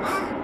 Ah!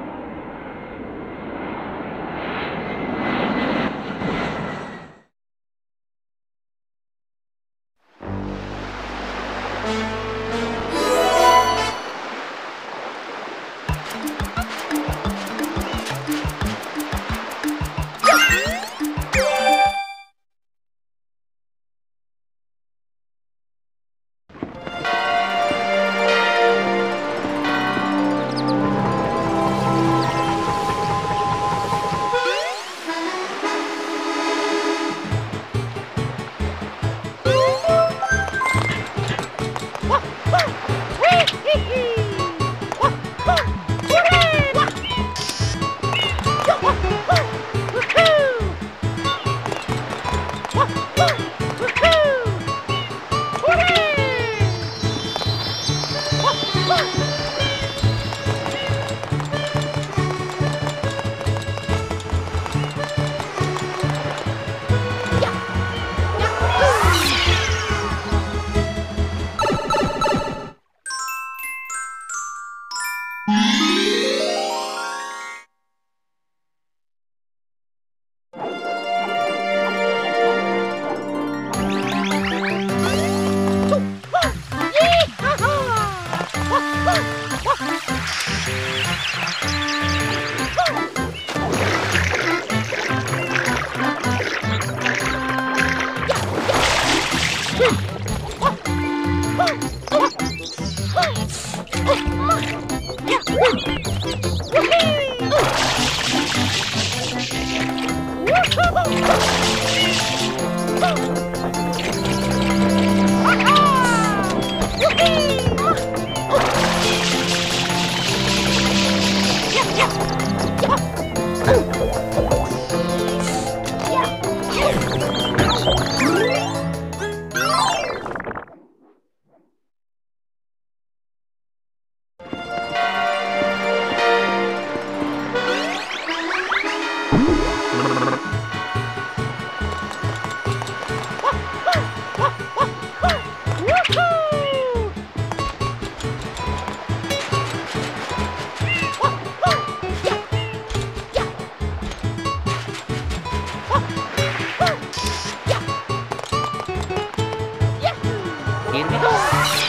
Here we go.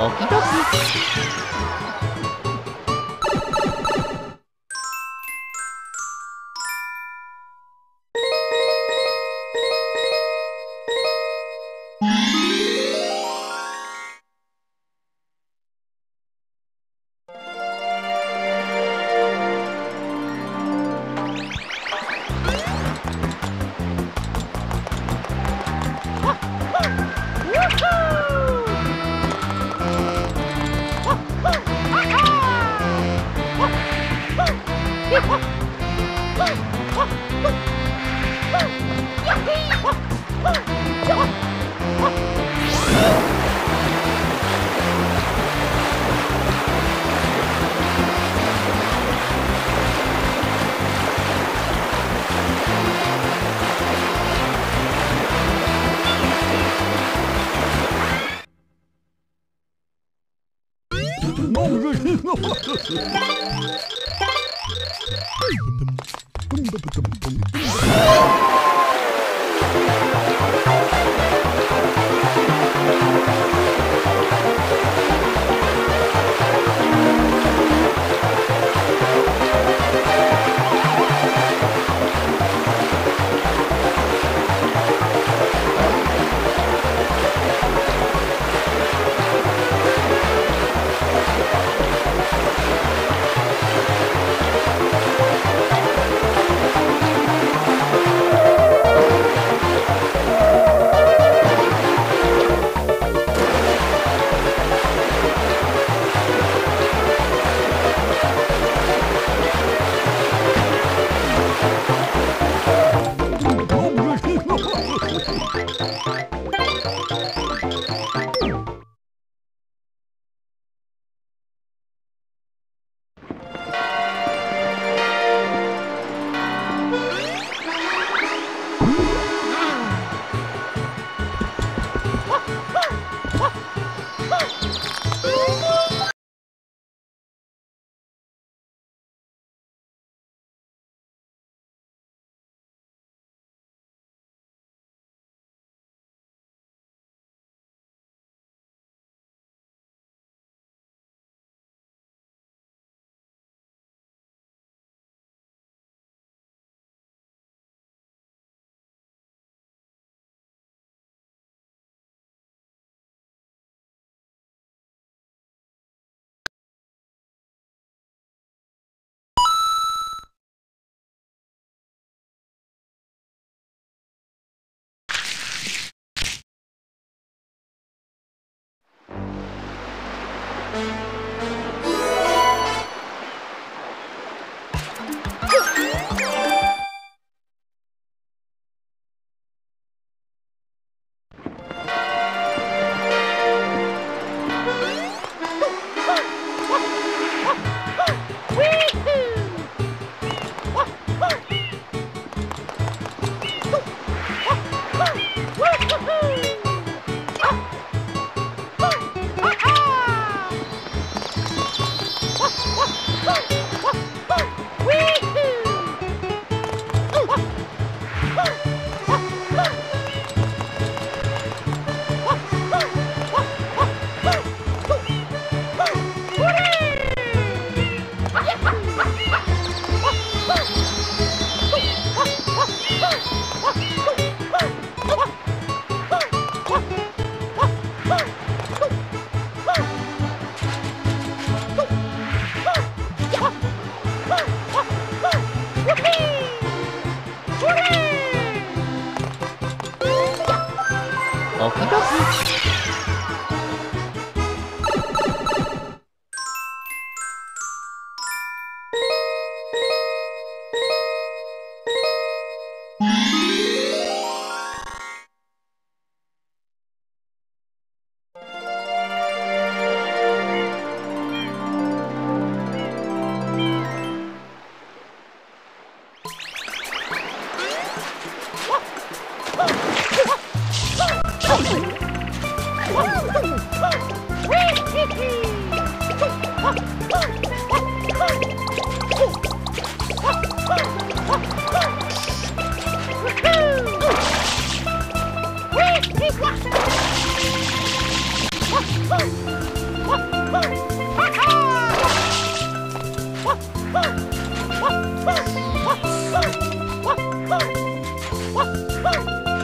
Okidoki. Yeah! Okie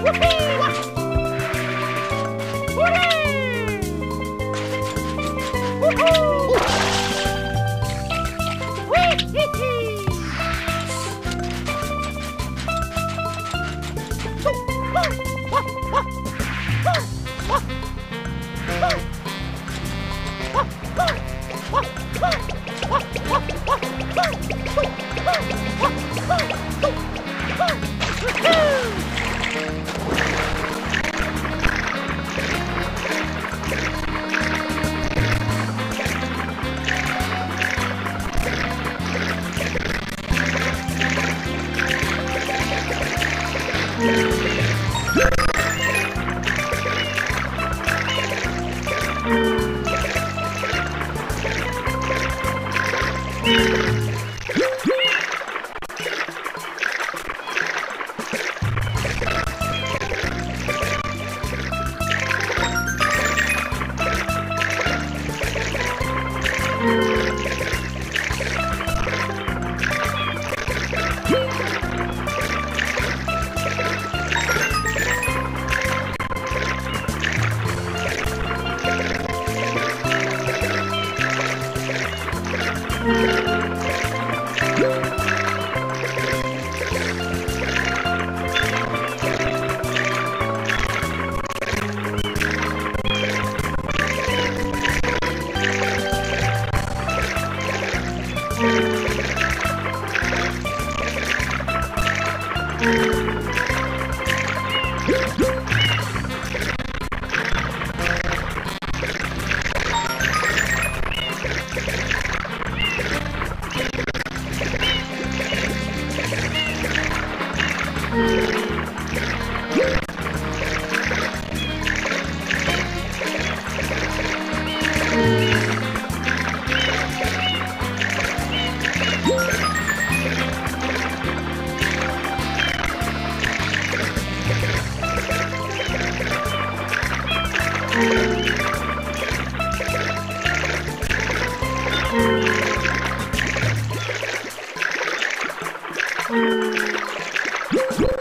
Woohoo!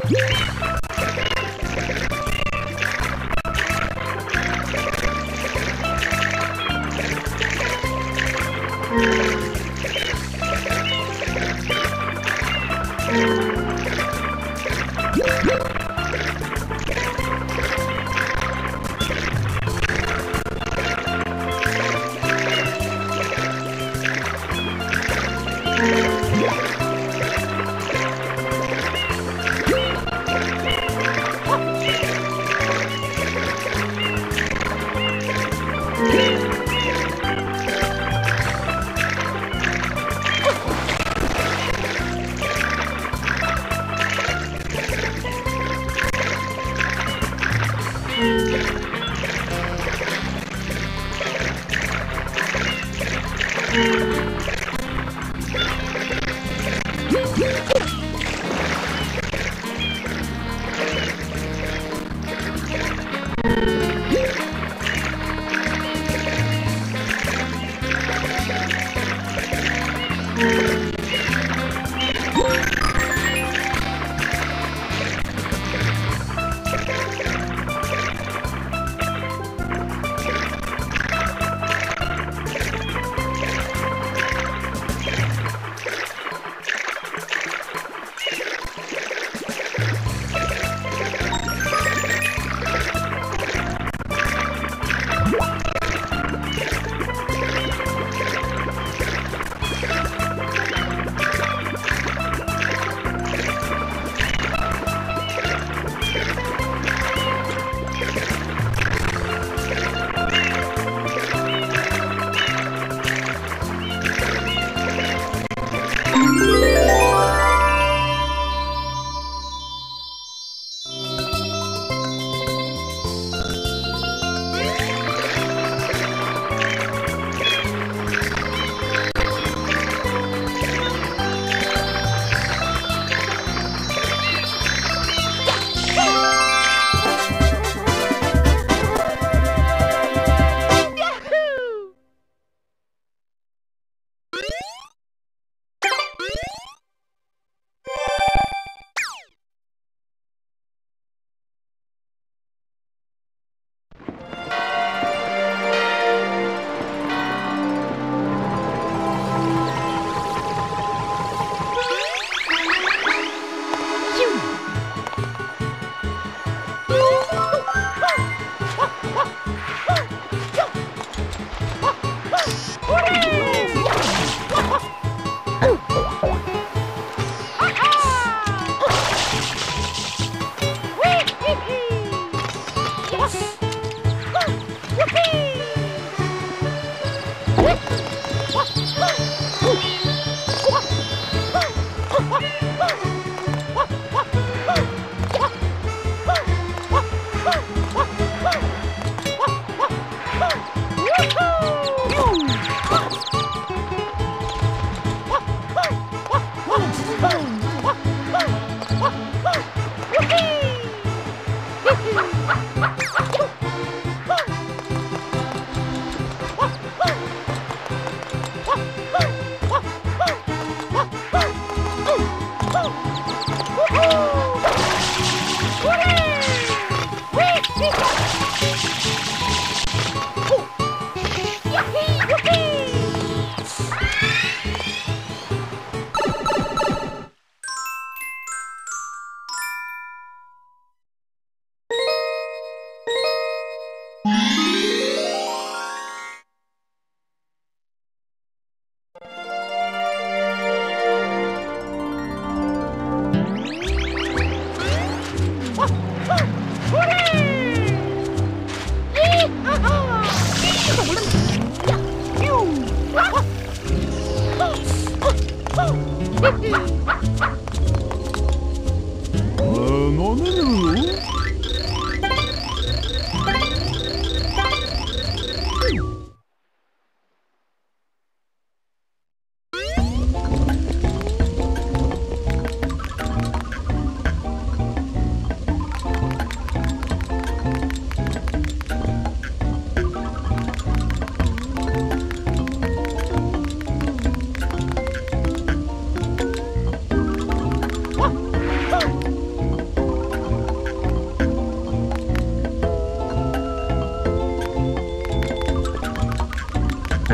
Yeah!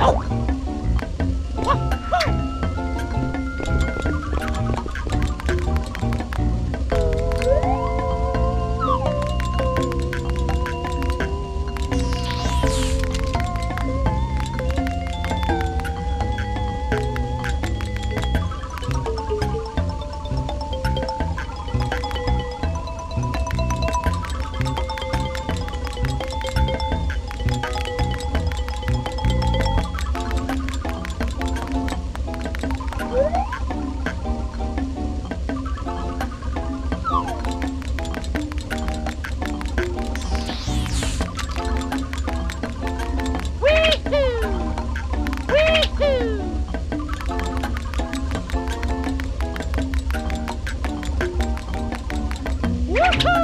Ow! Woo!